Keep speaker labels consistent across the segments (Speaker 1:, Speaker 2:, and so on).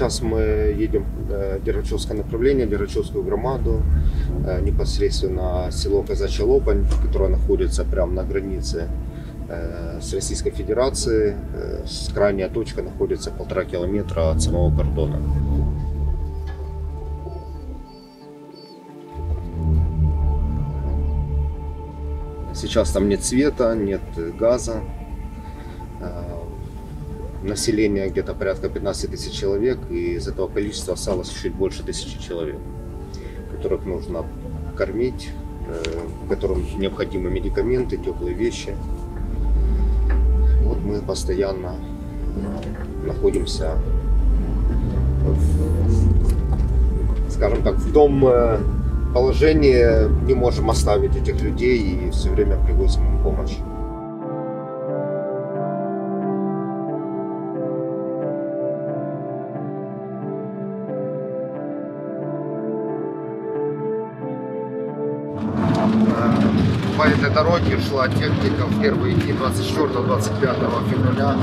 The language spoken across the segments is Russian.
Speaker 1: Сейчас мы едем э, в Дергачевское направление, Дергачевскую громаду, э, непосредственно село Казачья Лопань, которое находится прямо на границе э, с Российской Федерацией. С- Крайняя точка находится полтора километра от самого кордона. Сейчас там нет света, нет газа. Население где-то порядка 15 тысяч человек, и из этого количества осталось чуть больше тысячи человек, которых нужно кормить, э, которым необходимы медикаменты, теплые вещи. Вот мы постоянно находимся, в, скажем так, в том э, положении, не можем оставить этих людей и все время привозим им помощь. Этой дороге шла техника в первые дни 24-25 февраля,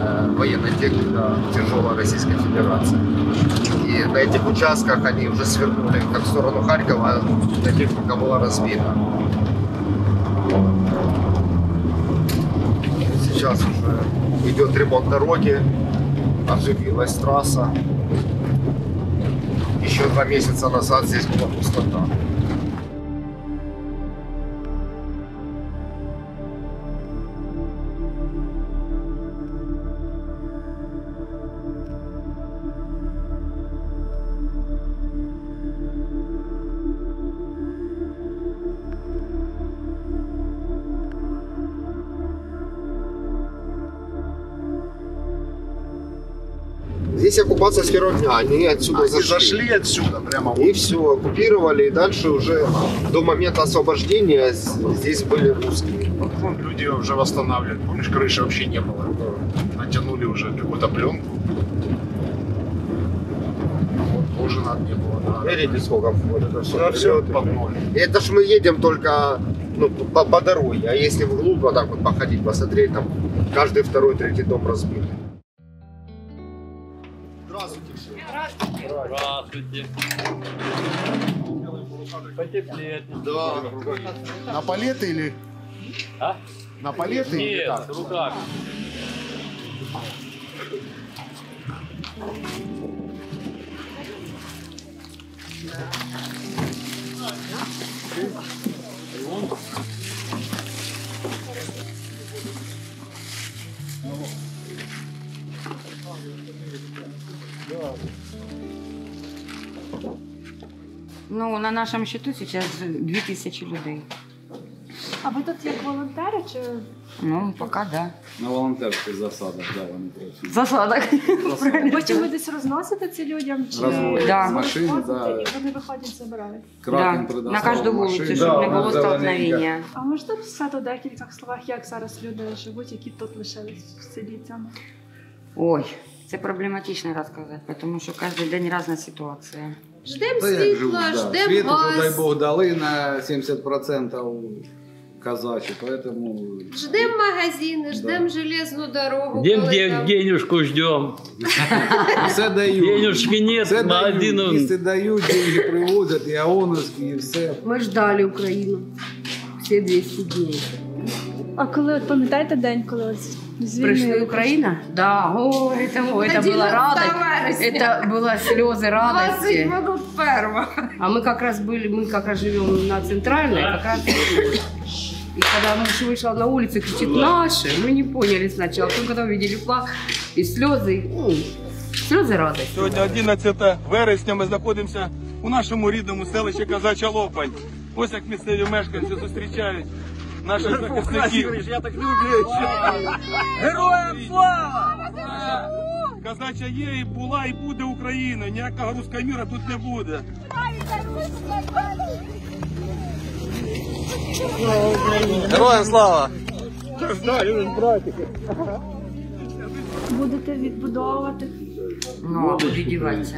Speaker 1: э, военная техника тяжелой Российской Федерации. И на этих участках они уже свернули как в сторону Харькова, эта техника была разбита. Сейчас уже идет ремонт дороги, оживилась трасса. Еще два месяца назад здесь была пустота. Здесь оккупация с первого дня. Они отсюда
Speaker 2: Они
Speaker 1: зашли.
Speaker 2: зашли отсюда прямо
Speaker 1: И все, оккупировали. И дальше уже до момента освобождения здесь были русские.
Speaker 2: Вон люди уже восстанавливают. Помнишь, крыши вообще не было. Натянули уже какую-то пленку. Вот тоже надо не было. Да.
Speaker 1: Видите, сколько вот это все.
Speaker 2: Да, все под ноль.
Speaker 1: Это ж мы едем только ну, по, по дороге. А если вглубь вот так вот походить, посмотреть, там каждый второй, третий дом разбит. Здравствуйте.
Speaker 3: Здравствуйте. Потеплее.
Speaker 1: Да.
Speaker 2: На палеты или?
Speaker 3: А?
Speaker 2: На палеты или
Speaker 3: Нет,
Speaker 2: как?
Speaker 4: Ну, на нашому счету сейчас 2000 людей.
Speaker 5: А ви тут як волонтери чи
Speaker 4: Ну, пока да.
Speaker 6: На волонтерських засадах, да, вони працюють.
Speaker 4: Засадок.
Speaker 5: потім ви десь розносите ці людям? Чи
Speaker 6: Розводять
Speaker 4: Да.
Speaker 6: машини, да.
Speaker 5: і вони виходять забирають?
Speaker 4: Да.
Speaker 6: Кракен
Speaker 4: На кожну вулицю, щоб не було столкновення.
Speaker 5: А можете розписати у декількох словах, як зараз люди живуть, які тут лишились в селі цьому?
Speaker 4: Ой, це проблематично розказати, тому що кожен день різна ситуація.
Speaker 7: Ждемо світла,
Speaker 6: да.
Speaker 7: ждемо
Speaker 6: Світ уже, дай Бог, дали на 70% казачі, поэтому...
Speaker 7: ждемо магазини, ждемо
Speaker 6: Да.
Speaker 7: железну дорогу.
Speaker 3: Где,
Speaker 7: коли
Speaker 3: где
Speaker 7: там-
Speaker 3: денежку ждем?
Speaker 6: Все дають.
Speaker 3: Денежки нет,
Speaker 6: Все дають,
Speaker 3: магазину.
Speaker 6: місце дають, деньги привозять, і ООНовські, і все.
Speaker 8: Мы ждали Украину все 200 дней.
Speaker 5: А коли от пам'ятаєте день, коли звільнили?
Speaker 4: Пришли Украина? Да, ой, это, это была
Speaker 7: 11
Speaker 4: радость.
Speaker 7: вересня.
Speaker 4: Это была слезы
Speaker 7: 20
Speaker 4: радости.
Speaker 7: минут перво.
Speaker 4: А мы как раз были, мы как раз живем на центральной, как раз. И когда муж вышел на улицу, кричит «Наши!», мы не поняли сначала. Только когда увидели флаг и слезы, ну, слезы радости.
Speaker 9: Сьогодні 11 вересня ми знаходимося у нашому рідному селищі Казача Лопань. Ось як місцеві мешканці зустрічають наших захисників. Я так люблю. Героям слава! Казача є і була, і буде Україна. Ніякого руського міра тут не буде. Героям слава!
Speaker 5: Будете відбудовувати?
Speaker 4: Ну, а куди діватися?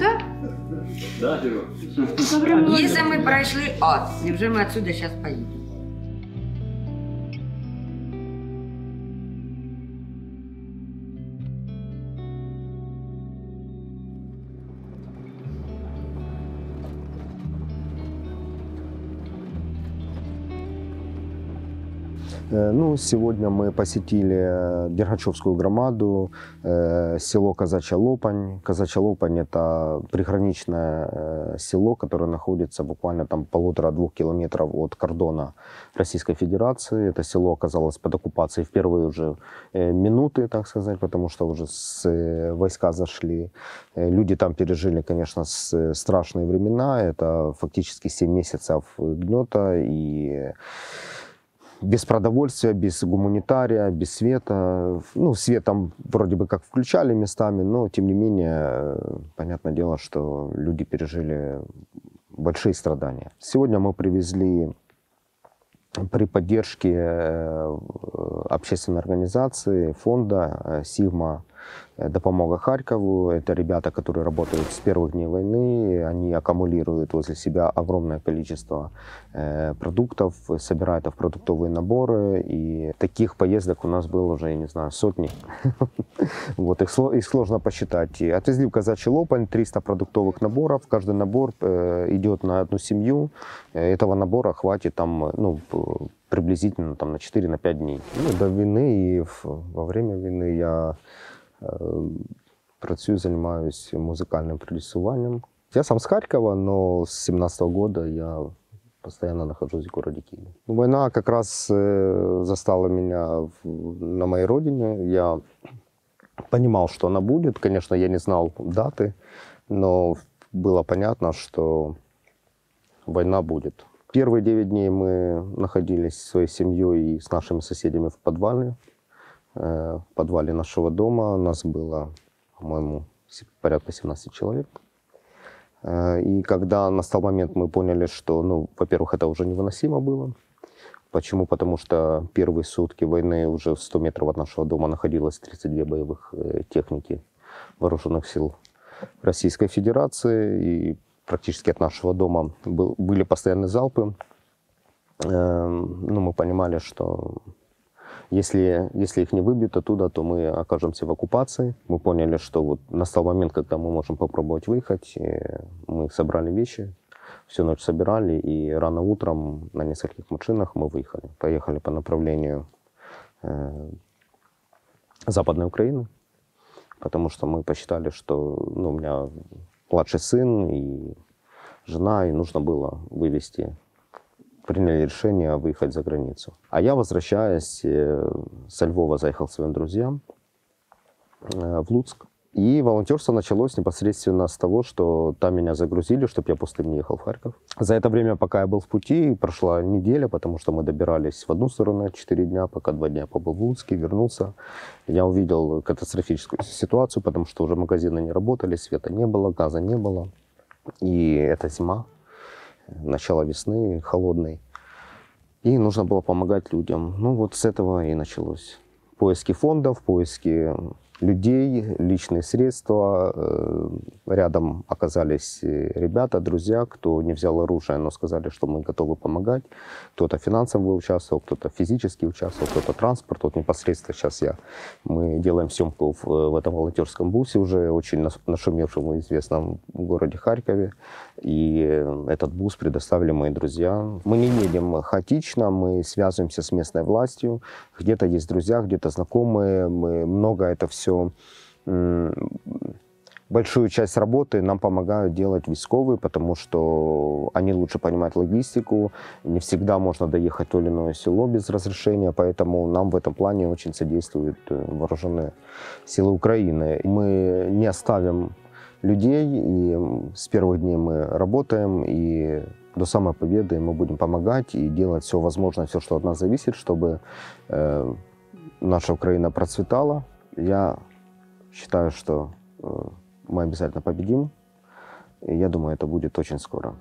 Speaker 3: Да?
Speaker 5: Добре, ми
Speaker 4: Если мы прошли ад, неужели мы отсюда сейчас поедем?
Speaker 1: Ну, сегодня мы посетили э, Дергачевскую громаду, э, село Казачья Лопань. Казачья Лопань – это приграничное э, село, которое находится буквально там полутора-двух километров от кордона Российской Федерации. Это село оказалось под оккупацией в первые уже э, минуты, так сказать, потому что уже с, э, войска зашли. Э, Люди там пережили, конечно, э, страшные времена. Это фактически 7 месяцев гнета и без продовольствия, без гуманитария, без света. Ну, свет там вроде бы как включали местами, но тем не менее, понятное дело, что люди пережили большие страдания. Сегодня мы привезли при поддержке э, общественной организации, фонда э, «Сигма» «Допомога Харькову». Это ребята, которые работают с первых дней войны. Они аккумулируют возле себя огромное количество э, продуктов, собирают их в продуктовые наборы. И таких поездок у нас было уже, я не знаю, сотни. Вот, их, сло- их сложно посчитать. И отвезли в Казачий Лопань 300 продуктовых наборов. Каждый набор э, идет на одну семью. Э, Этого набора хватит там, э, ну, п- приблизительно там, на 4-5 дней. Ну, до війни і в- во время війни я е, працюю, займаюся музикальним продюсуванням. Я сам з Харкова, но с 17 года я постоянно нахожусь в городе Киеве. Война как раз э, застала меня на моей родине. Я понимал, что она будет. Конечно, я не знал даты, но было понятно, что война будет. Первые 9 дней мы находились своей семьей и с нашими соседями в подвале. Э, В подвале нашего дома нас было, по-моему, порядка 17 человек. Э, И когда настал момент, мы поняли, что, ну, во-первых, это уже невыносимо было. Почему? Потому что первые сутки войны уже в 100 метров от нашего дома находилось 32 боевых э, техники вооруженных сил Российской Федерации. И практически от нашего дома был- были постоянные залпы. Эм, Ну, мы понимали, что если, если их не выбьют оттуда, то мы окажемся в оккупации. Мы поняли, что вот настал момент, когда мы можем попробовать выехать. Мы собрали вещи, всю ночь собирали, и рано утром на нескольких машинах мы выехали. Поехали по направлению э, Западной Украины, потому что мы посчитали, что ну, у меня младший сын и жена, и нужно было вывести приняли решение выехать за границу. А я, возвращаясь э, со Львова, заехал своим друзьям э, в Луцк. И волонтерство началось непосредственно с того, что там меня загрузили, чтобы я после не ехал в Харьков. За это время, пока я был в пути, прошла неделя, потому что мы добирались в одну сторону 4 дня, пока два дня побыл в Луцке, вернулся. Я увидел катастрофическую ситуацию, потому что уже магазины не работали, света не было, газа не было. И это зима, начало весны холодной. И нужно было помогать людям. Ну вот с этого и началось. Поиски фондов, поиски людей, личные средства. Э, Рядом оказались э, ребята, друзья, кто не взял оружие, но сказали, что мы готовы помогать. Кто-то финансово участвовал, кто-то физически участвовал, кто-то транспорт. Вот непосредственно сейчас я, мы делаем съемку в, в этом волонтерском бусе, уже очень нашумевшем и известном в городе Харькове. И э, этот бус предоставили мои друзья. Мы не едем хаотично, мы связываемся с местной властью. Где-то есть друзья, где-то знакомые. Мы много это все большую часть работы нам помогают делать військовые, потому что они лучше понимают логистику. Не всегда можно доехать в то или иное село без разрешения, поэтому нам в этом плане очень содействуют э, вооруженные силы Украины. Мы не оставим людей, и с первых дней мы работаем, и до самой победы мы будем помогать и делать все возможное, все, что от нас зависит, чтобы э, наша Украина процветала. Я считаю, что э, мы обязательно победим. И я думаю, это будет очень скоро.